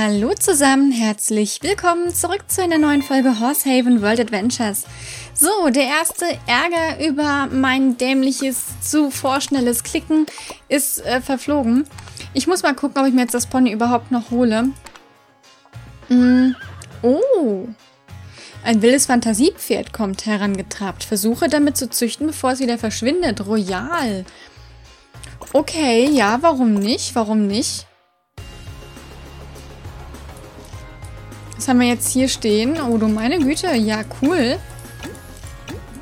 Hallo zusammen, herzlich willkommen zurück zu einer neuen Folge Horsehaven World Adventures. So, der erste Ärger über mein dämliches, zu vorschnelles Klicken ist äh, verflogen. Ich muss mal gucken, ob ich mir jetzt das Pony überhaupt noch hole. Mm. Oh. Ein wildes Fantasiepferd kommt herangetrabt. Versuche damit zu züchten, bevor es wieder verschwindet. Royal. Okay, ja, warum nicht? Warum nicht? Was haben wir jetzt hier stehen? Oh, du meine Güte. Ja, cool.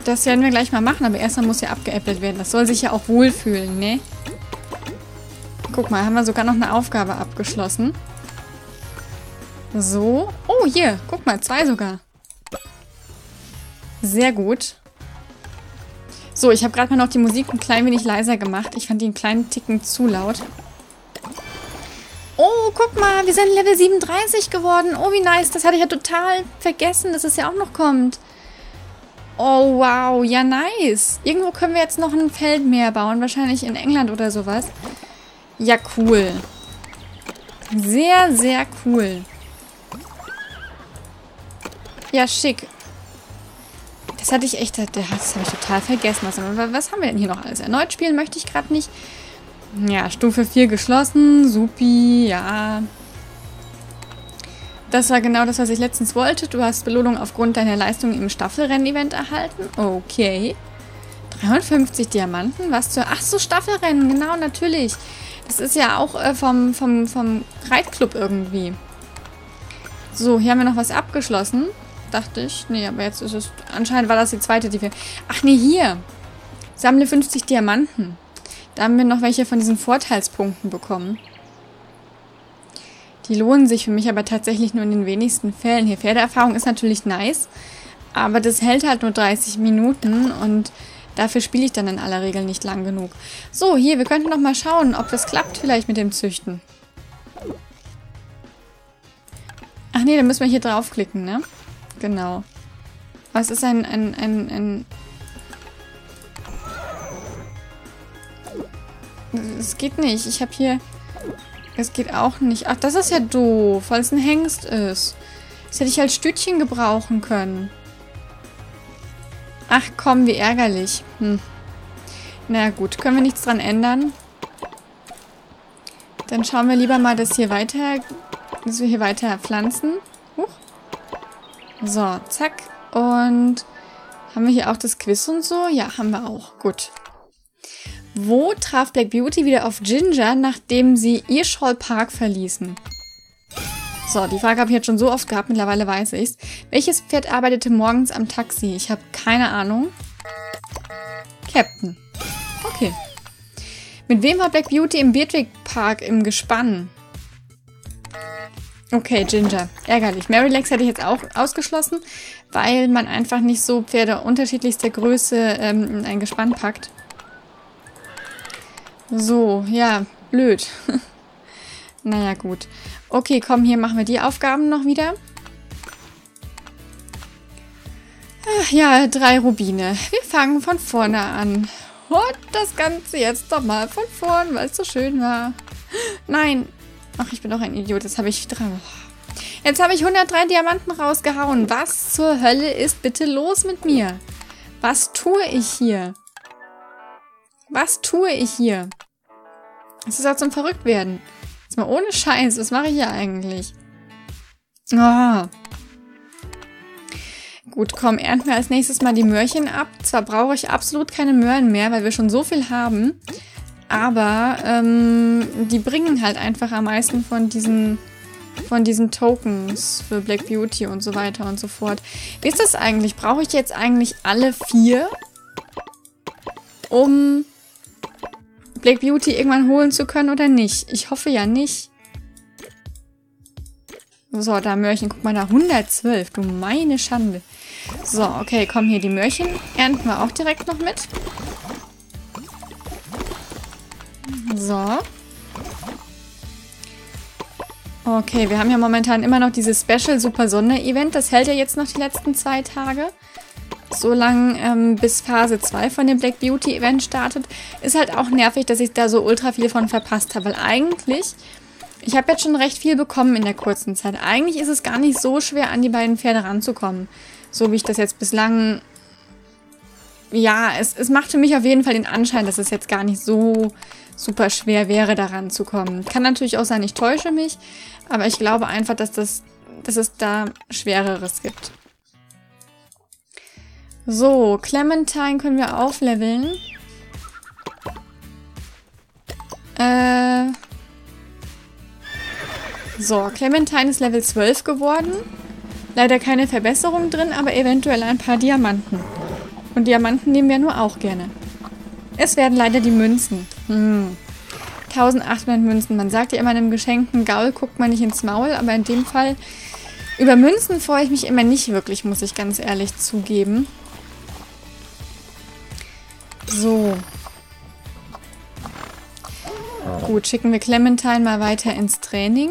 Das werden wir gleich mal machen, aber erstmal muss ja abgeäppelt werden. Das soll sich ja auch wohlfühlen, ne? Guck mal, haben wir sogar noch eine Aufgabe abgeschlossen. So. Oh, hier. Guck mal, zwei sogar. Sehr gut. So, ich habe gerade mal noch die Musik ein klein wenig leiser gemacht. Ich fand die einen kleinen Ticken zu laut. Oh, guck mal, wir sind Level 37 geworden. Oh, wie nice. Das hatte ich ja total vergessen, dass es ja auch noch kommt. Oh, wow. Ja, nice. Irgendwo können wir jetzt noch ein Feldmeer bauen. Wahrscheinlich in England oder sowas. Ja, cool. Sehr, sehr cool. Ja, schick. Das hatte ich echt... Das habe ich total vergessen. Was haben wir denn hier noch alles? Erneut spielen möchte ich gerade nicht. Ja, Stufe 4 geschlossen. Supi, ja. Das war genau das, was ich letztens wollte. Du hast Belohnung aufgrund deiner Leistung im Staffelrennen-Event erhalten. Okay. 350 Diamanten. Was zur... Ach so, Staffelrennen. Genau, natürlich. Das ist ja auch äh, vom, vom, vom Reitclub irgendwie. So, hier haben wir noch was abgeschlossen. Dachte ich. Nee, aber jetzt ist es... Anscheinend war das die zweite, die wir... Ach nee, hier. Sammle 50 Diamanten. Da haben wir noch welche von diesen Vorteilspunkten bekommen. Die lohnen sich für mich aber tatsächlich nur in den wenigsten Fällen. Hier Pferdeerfahrung ist natürlich nice, aber das hält halt nur 30 Minuten und dafür spiele ich dann in aller Regel nicht lang genug. So, hier, wir könnten noch mal schauen, ob das klappt vielleicht mit dem Züchten. Ach nee, dann müssen wir hier draufklicken, ne? Genau. Was ist ein, ein, ein, ein Es geht nicht. Ich habe hier... Es geht auch nicht. Ach, das ist ja doof, weil es ein Hengst ist. Das hätte ich als Stütchen gebrauchen können. Ach komm, wie ärgerlich. Hm. Na gut, können wir nichts dran ändern. Dann schauen wir lieber mal, dass hier weiter, dass wir hier weiter pflanzen. Huch. So, zack. Und haben wir hier auch das Quiz und so? Ja, haben wir auch. Gut. Wo traf Black Beauty wieder auf Ginger, nachdem sie Earshall Park verließen? So, die Frage habe ich jetzt schon so oft gehabt, mittlerweile weiß ich's. Welches Pferd arbeitete morgens am Taxi? Ich habe keine Ahnung. Captain. Okay. Mit wem war Black Beauty im Beatrick Park im Gespann? Okay, Ginger. Ärgerlich. Marylex hätte ich jetzt auch ausgeschlossen, weil man einfach nicht so Pferde unterschiedlichster Größe ähm, in ein Gespann packt. So, ja, blöd. naja, gut. Okay, komm, hier machen wir die Aufgaben noch wieder. Ach, ja, drei Rubine. Wir fangen von vorne an. Und das Ganze jetzt doch mal von vorn, weil es so schön war. Nein. Ach, ich bin doch ein Idiot. Jetzt habe ich... Jetzt habe ich 103 Diamanten rausgehauen. Was zur Hölle ist bitte los mit mir? Was tue ich hier? Was tue ich hier? Es ist auch zum Verrücktwerden. Jetzt mal ohne Scheiß. Was mache ich hier eigentlich? Oh. Gut, komm, ernten wir als nächstes mal die Möhrchen ab. Zwar brauche ich absolut keine Möhren mehr, weil wir schon so viel haben. Aber ähm, die bringen halt einfach am meisten von diesen, von diesen Tokens für Black Beauty und so weiter und so fort. Wie ist das eigentlich? Brauche ich jetzt eigentlich alle vier, um Black Beauty irgendwann holen zu können oder nicht. Ich hoffe ja nicht. So, da Möhrchen. Guck mal da. 112. Du meine Schande. So, okay, komm hier. Die Möhrchen ernten wir auch direkt noch mit. So. Okay, wir haben ja momentan immer noch dieses Special Super Sonderevent. Das hält ja jetzt noch die letzten zwei Tage so lange ähm, bis Phase 2 von dem Black Beauty Event startet. Ist halt auch nervig, dass ich da so ultra viel von verpasst habe, weil eigentlich Ich habe jetzt schon recht viel bekommen in der kurzen Zeit. Eigentlich ist es gar nicht so schwer, an die beiden Pferde ranzukommen. So wie ich das jetzt bislang... Ja, es, es macht für mich auf jeden Fall den Anschein, dass es jetzt gar nicht so super schwer wäre, daran zu kommen. Kann natürlich auch sein, ich täusche mich, aber ich glaube einfach, dass, das, dass es da Schwereres gibt. So, Clementine können wir aufleveln. Äh... So, Clementine ist Level 12 geworden. Leider keine Verbesserung drin, aber eventuell ein paar Diamanten. Und Diamanten nehmen wir nur auch gerne. Es werden leider die Münzen. Hm. 1800 Münzen. Man sagt ja immer, einem geschenkten Gaul guckt man nicht ins Maul, aber in dem Fall über Münzen freue ich mich immer nicht wirklich, muss ich ganz ehrlich zugeben. Schicken wir Clementine mal weiter ins Training.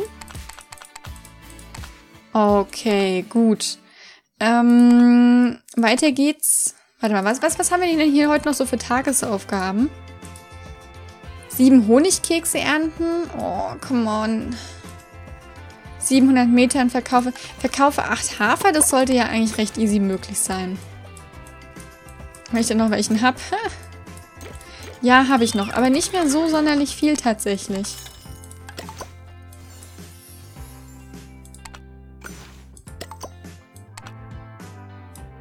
Okay, gut. Ähm, weiter geht's. Warte mal, was, was, was haben wir denn hier heute noch so für Tagesaufgaben? Sieben Honigkekse ernten. Oh, come on. 700 Metern verkaufe. Verkaufe acht Hafer, das sollte ja eigentlich recht easy möglich sein. Wenn ich denn noch welchen habe. Ja, habe ich noch. Aber nicht mehr so sonderlich viel tatsächlich.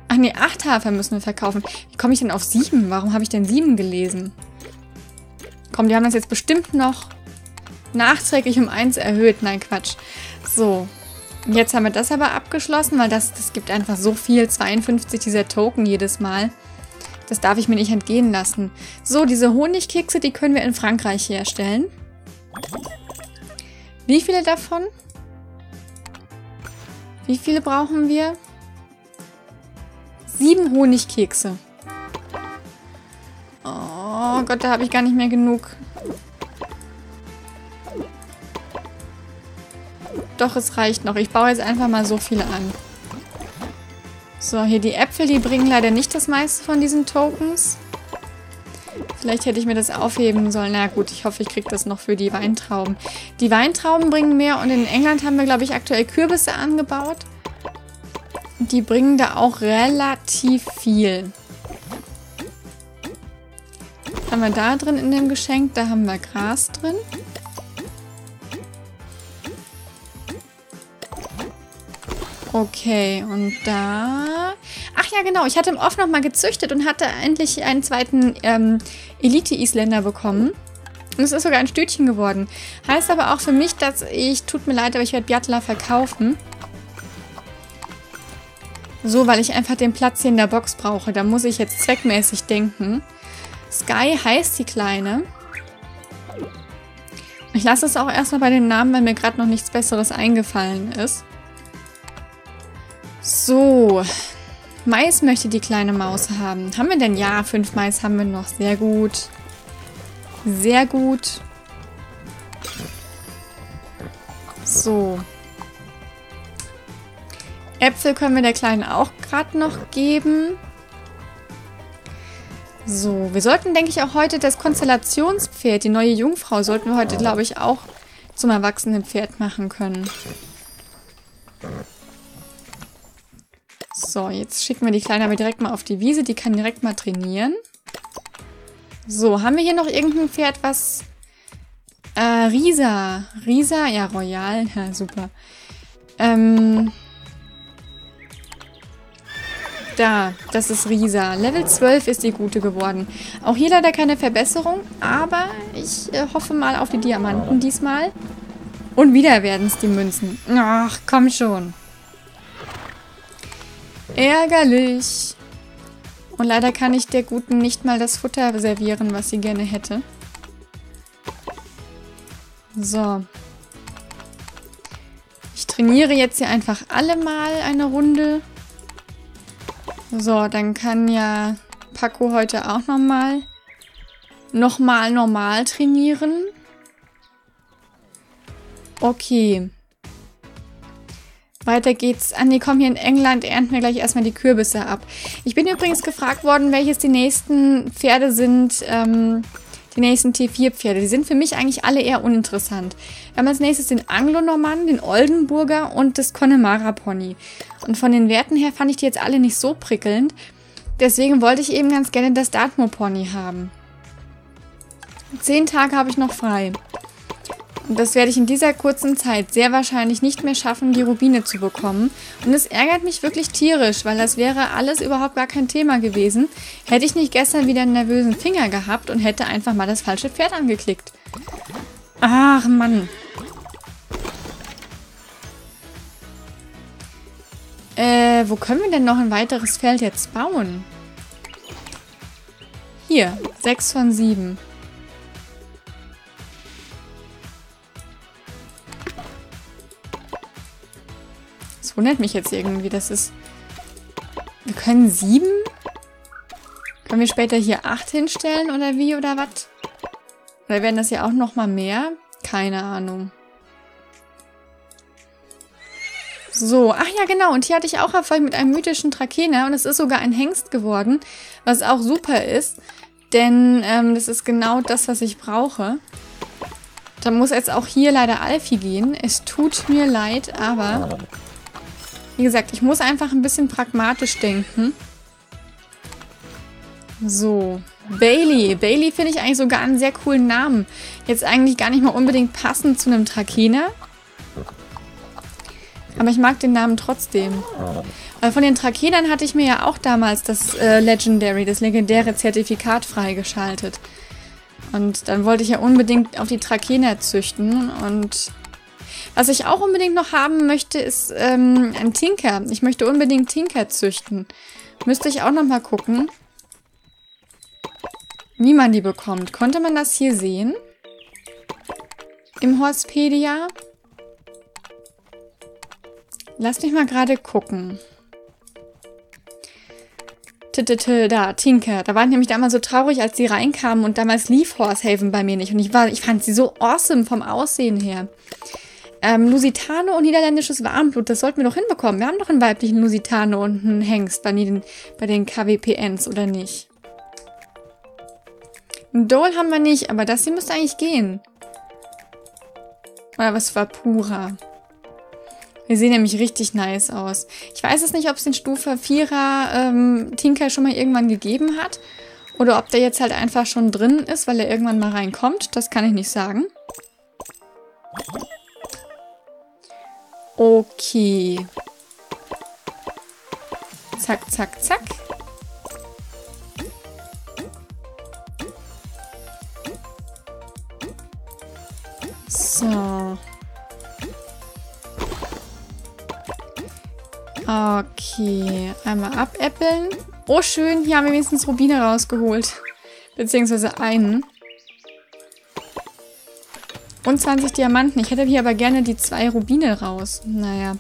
Ach nee, acht Hafer müssen wir verkaufen. Wie komme ich denn auf sieben? Warum habe ich denn sieben gelesen? Komm, die haben das jetzt bestimmt noch nachträglich um eins erhöht. Nein, Quatsch. So. Jetzt haben wir das aber abgeschlossen, weil das, das gibt einfach so viel. 52 dieser Token jedes Mal. Das darf ich mir nicht entgehen lassen. So, diese Honigkekse, die können wir in Frankreich herstellen. Wie viele davon? Wie viele brauchen wir? Sieben Honigkekse. Oh Gott, da habe ich gar nicht mehr genug. Doch, es reicht noch. Ich baue jetzt einfach mal so viele an. So, hier die Äpfel, die bringen leider nicht das meiste von diesen Tokens. Vielleicht hätte ich mir das aufheben sollen. Na gut, ich hoffe, ich kriege das noch für die Weintrauben. Die Weintrauben bringen mehr und in England haben wir, glaube ich, aktuell Kürbisse angebaut. Die bringen da auch relativ viel. Was haben wir da drin in dem Geschenk? Da haben wir Gras drin. Okay, und da... Ach ja, genau. Ich hatte im Off nochmal gezüchtet und hatte endlich einen zweiten ähm, Elite-Isländer bekommen. Und es ist sogar ein Stütchen geworden. Heißt aber auch für mich, dass ich... Tut mir leid, aber ich werde Bjattler verkaufen. So, weil ich einfach den Platz hier in der Box brauche. Da muss ich jetzt zweckmäßig denken. Sky heißt die Kleine. Ich lasse es auch erstmal bei den Namen, weil mir gerade noch nichts Besseres eingefallen ist. So. Mais möchte die kleine Maus haben. Haben wir denn? Ja, fünf Mais haben wir noch. Sehr gut. Sehr gut. So. Äpfel können wir der Kleinen auch gerade noch geben. So, wir sollten, denke ich, auch heute das Konstellationspferd, die neue Jungfrau, sollten wir heute, glaube ich, auch zum erwachsenen Pferd machen können. So, jetzt schicken wir die Kleine aber direkt mal auf die Wiese. Die kann direkt mal trainieren. So, haben wir hier noch irgendein Pferd, was... Äh, Risa. Risa, ja, Royal. Ja, super. Ähm... Da, das ist Risa. Level 12 ist die gute geworden. Auch hier leider keine Verbesserung, aber ich äh, hoffe mal auf die Diamanten diesmal. Und wieder werden es die Münzen. Ach, komm schon. Ärgerlich. Und leider kann ich der Guten nicht mal das Futter servieren, was sie gerne hätte. So. Ich trainiere jetzt hier einfach alle mal eine Runde. So, dann kann ja Paco heute auch nochmal nochmal normal trainieren. Okay. Weiter geht's. Ah nee, komm, hier in England ernten wir gleich erstmal die Kürbisse ab. Ich bin übrigens gefragt worden, welches die nächsten Pferde sind, ähm, die nächsten T4-Pferde. Die sind für mich eigentlich alle eher uninteressant. Wir haben als nächstes den Anglo-Normannen, den Oldenburger und das Connemara-Pony. Und von den Werten her fand ich die jetzt alle nicht so prickelnd. Deswegen wollte ich eben ganz gerne das Dartmoor-Pony haben. Zehn Tage habe ich noch frei. Und das werde ich in dieser kurzen Zeit sehr wahrscheinlich nicht mehr schaffen, die Rubine zu bekommen. Und es ärgert mich wirklich tierisch, weil das wäre alles überhaupt gar kein Thema gewesen. Hätte ich nicht gestern wieder einen nervösen Finger gehabt und hätte einfach mal das falsche Pferd angeklickt. Ach, Mann. Äh, wo können wir denn noch ein weiteres Feld jetzt bauen? Hier, 6 von 7. wundert mich jetzt irgendwie. Das ist... Wir können sieben? Können wir später hier acht hinstellen oder wie oder was? Oder werden das ja auch nochmal mehr? Keine Ahnung. So, ach ja genau, und hier hatte ich auch Erfolg mit einem mythischen Trakehner und es ist sogar ein Hengst geworden, was auch super ist, denn ähm, das ist genau das, was ich brauche. Da muss jetzt auch hier leider Alfie gehen. Es tut mir leid, aber wie gesagt, ich muss einfach ein bisschen pragmatisch denken. So, Bailey. Bailey finde ich eigentlich sogar einen sehr coolen Namen. Jetzt eigentlich gar nicht mal unbedingt passend zu einem Trakehner. Aber ich mag den Namen trotzdem. Weil von den Trakenern hatte ich mir ja auch damals das äh, Legendary, das legendäre Zertifikat freigeschaltet. Und dann wollte ich ja unbedingt auf die Trakener züchten und was ich auch unbedingt noch haben möchte, ist ähm, ein Tinker. Ich möchte unbedingt Tinker züchten. Müsste ich auch noch mal gucken, wie man die bekommt. Konnte man das hier sehen? Im Horsepedia? Lass mich mal gerade gucken. Da, Tinker. Da war ich nämlich damals so traurig, als sie reinkamen und damals lief Horsehaven bei mir nicht. Und ich, war, ich fand sie so awesome vom Aussehen her. Ähm, Lusitano und niederländisches Warmblut, das sollten wir doch hinbekommen. Wir haben doch einen weiblichen Lusitano und einen Hengst bei den, bei den KWPNs, oder nicht? Ein Dole haben wir nicht, aber das hier müsste eigentlich gehen. Oder was war Pura? Wir sehen nämlich richtig nice aus. Ich weiß es nicht, ob es den Stufe 4er ähm, Tinker schon mal irgendwann gegeben hat. Oder ob der jetzt halt einfach schon drin ist, weil er irgendwann mal reinkommt. Das kann ich nicht sagen. Okay. Zack, zack, zack. So. Okay, einmal abäppeln. Oh, schön, hier haben wir wenigstens Rubine rausgeholt. Beziehungsweise einen. Und 20 Diamanten. Ich hätte hier aber gerne die zwei Rubine raus. Naja.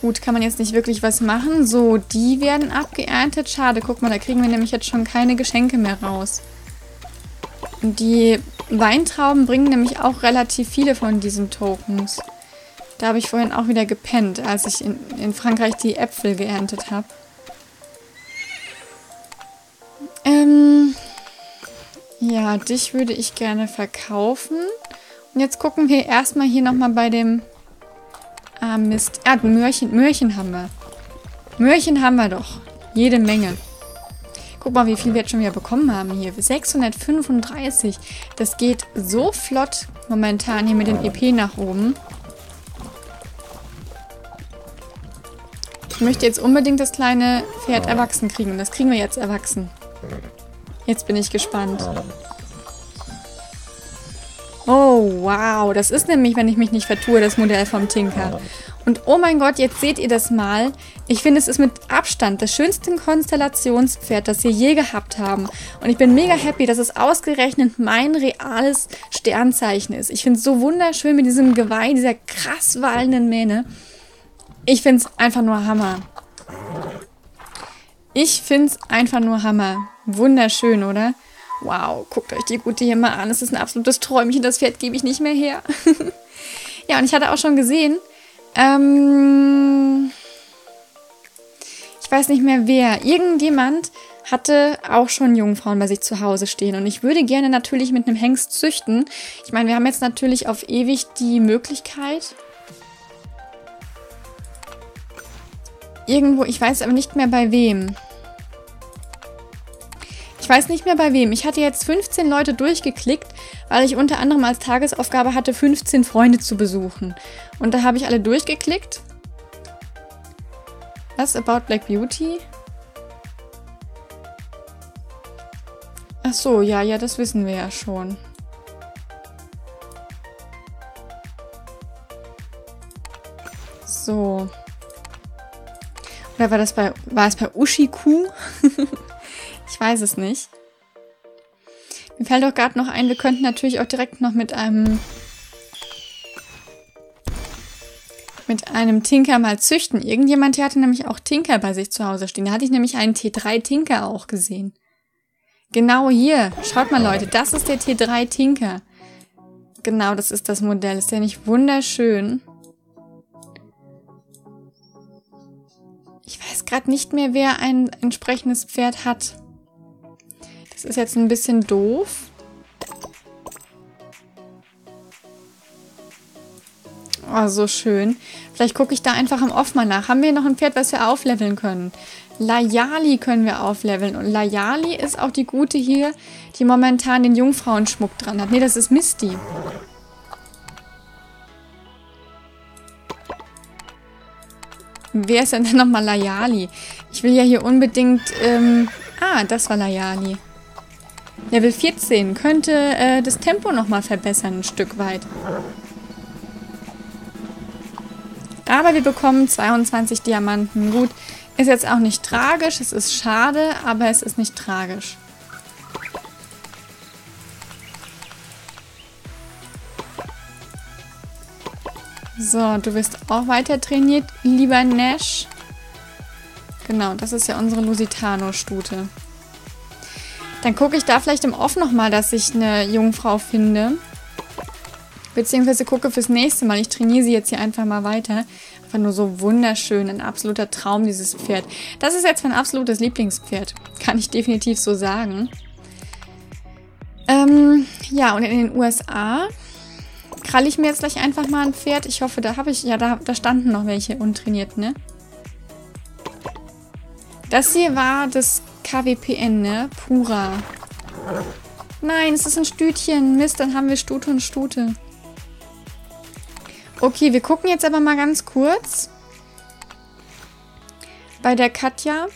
Gut, kann man jetzt nicht wirklich was machen. So, die werden abgeerntet. Schade, guck mal, da kriegen wir nämlich jetzt schon keine Geschenke mehr raus. Und die Weintrauben bringen nämlich auch relativ viele von diesen Tokens. Da habe ich vorhin auch wieder gepennt, als ich in, in Frankreich die Äpfel geerntet habe. Ähm, ja, dich würde ich gerne verkaufen. Und jetzt gucken wir erstmal hier nochmal bei dem... Ah, Mist. Ah, Möhrchen, Möhrchen haben wir. Möhrchen haben wir doch. Jede Menge. Guck mal, wie viel wir jetzt schon wieder bekommen haben hier. 635. Das geht so flott momentan hier mit dem EP nach oben. Ich möchte jetzt unbedingt das kleine Pferd erwachsen kriegen. Das kriegen wir jetzt erwachsen. Jetzt bin ich gespannt. Oh, wow. Das ist nämlich, wenn ich mich nicht vertue, das Modell vom Tinker. Und oh mein Gott, jetzt seht ihr das mal. Ich finde, es ist mit Abstand das schönste Konstellationspferd, das wir je gehabt haben. Und ich bin mega happy, dass es ausgerechnet mein reales Sternzeichen ist. Ich finde es so wunderschön mit diesem Geweih, dieser krass wallenden Mähne. Ich finde es einfach nur Hammer. Ich finde es einfach nur Hammer. Wunderschön, oder? Wow, guckt euch die Gute hier mal an. Es ist ein absolutes Träumchen. Das Pferd gebe ich nicht mehr her. ja, und ich hatte auch schon gesehen, ähm, ich weiß nicht mehr wer, irgendjemand hatte auch schon Jungfrauen bei sich zu Hause stehen. Und ich würde gerne natürlich mit einem Hengst züchten. Ich meine, wir haben jetzt natürlich auf ewig die Möglichkeit. Irgendwo, ich weiß aber nicht mehr bei wem. Ich weiß nicht mehr bei wem. Ich hatte jetzt 15 Leute durchgeklickt, weil ich unter anderem als Tagesaufgabe hatte, 15 Freunde zu besuchen. Und da habe ich alle durchgeklickt. Was about Black Beauty? Ach so, ja, ja, das wissen wir ja schon. So. Oder war das bei, war es bei Ushiku? ich weiß es nicht. Mir fällt doch gerade noch ein, wir könnten natürlich auch direkt noch mit einem mit einem Tinker mal züchten. Irgendjemand hier hatte nämlich auch Tinker bei sich zu Hause stehen. Da hatte ich nämlich einen T3 Tinker auch gesehen. Genau hier. Schaut mal, Leute. Das ist der T3 Tinker. Genau, das ist das Modell. Ist der nicht wunderschön? Ich weiß gerade nicht mehr, wer ein entsprechendes Pferd hat. Ist jetzt ein bisschen doof. Oh, so schön. Vielleicht gucke ich da einfach im Off mal nach. Haben wir noch ein Pferd, was wir aufleveln können? Layali können wir aufleveln. Und Layali ist auch die gute hier, die momentan den Jungfrauenschmuck dran hat. Ne, das ist Misty. Wer ist denn dann nochmal Layali? Ich will ja hier unbedingt... Ähm, ah, das war Layali. Level 14 könnte äh, das Tempo nochmal verbessern, ein Stück weit. Aber wir bekommen 22 Diamanten. Gut, ist jetzt auch nicht tragisch, es ist schade, aber es ist nicht tragisch. So, du wirst auch weiter trainiert, lieber Nash. Genau, das ist ja unsere Lusitano-Stute. Dann gucke ich da vielleicht im Off nochmal, dass ich eine Jungfrau finde. Beziehungsweise gucke fürs nächste Mal. Ich trainiere sie jetzt hier einfach mal weiter. Einfach nur so wunderschön. Ein absoluter Traum, dieses Pferd. Das ist jetzt mein absolutes Lieblingspferd. Kann ich definitiv so sagen. Ähm, ja, und in den USA kralle ich mir jetzt gleich einfach mal ein Pferd. Ich hoffe, da habe ich... Ja, da, da standen noch welche untrainiert, ne? Das hier war das KWPN, ne? Pura. Nein, es ist ein Stütchen. Mist, dann haben wir Stute und Stute. Okay, wir gucken jetzt aber mal ganz kurz bei der Katja,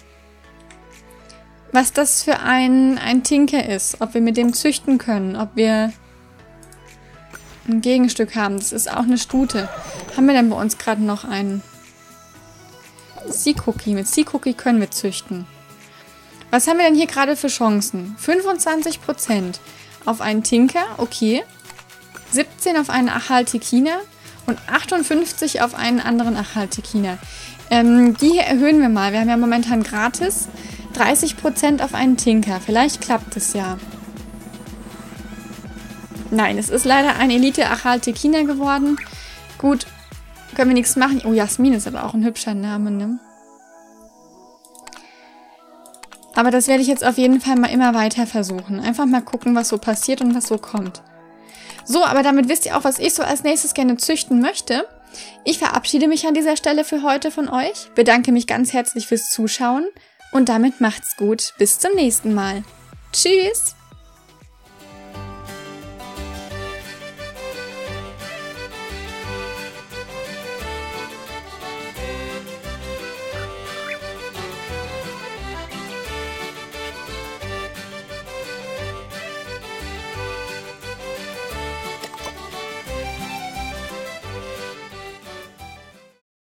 was das für ein, ein Tinker ist. Ob wir mit dem züchten können, ob wir ein Gegenstück haben. Das ist auch eine Stute. Haben wir denn bei uns gerade noch einen Sea Cookie? Mit Sea Cookie können wir züchten. Was haben wir denn hier gerade für Chancen? 25% auf einen Tinker, okay. 17 auf einen Achaltekina und 58 auf einen anderen Achaltekina. Ähm, die erhöhen wir mal. Wir haben ja momentan gratis 30% auf einen Tinker. Vielleicht klappt es ja. Nein, es ist leider ein Elite Achaltekina geworden. Gut, können wir nichts machen. Oh, Jasmin ist aber auch ein hübscher Name, ne? Aber das werde ich jetzt auf jeden Fall mal immer weiter versuchen. Einfach mal gucken, was so passiert und was so kommt. So, aber damit wisst ihr auch, was ich so als nächstes gerne züchten möchte. Ich verabschiede mich an dieser Stelle für heute von euch, bedanke mich ganz herzlich fürs Zuschauen und damit macht's gut. Bis zum nächsten Mal. Tschüss!